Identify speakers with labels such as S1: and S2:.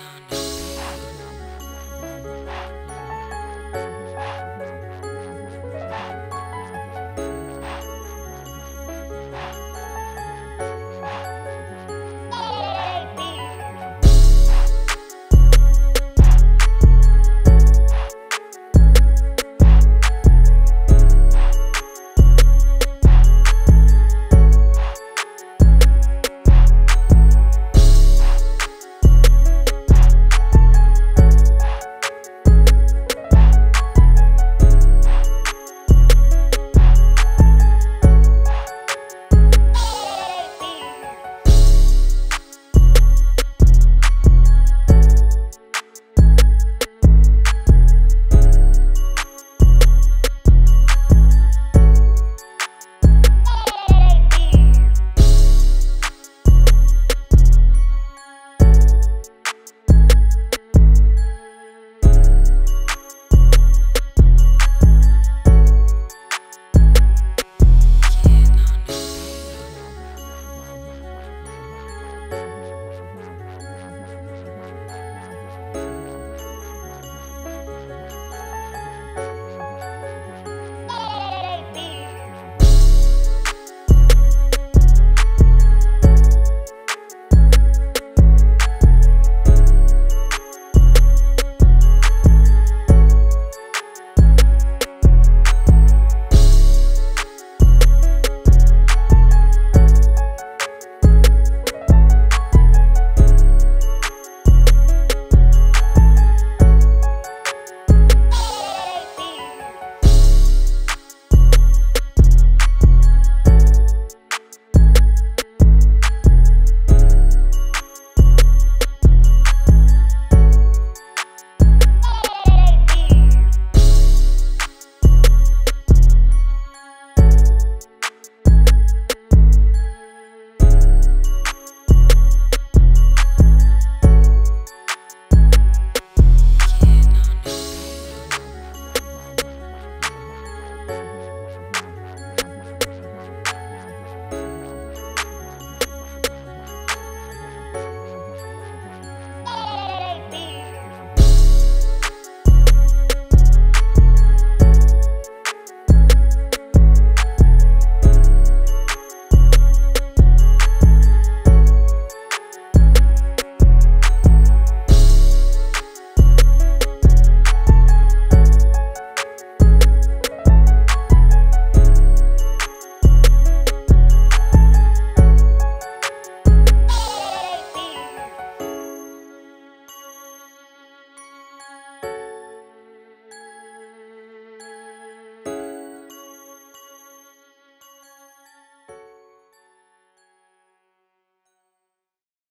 S1: no, no.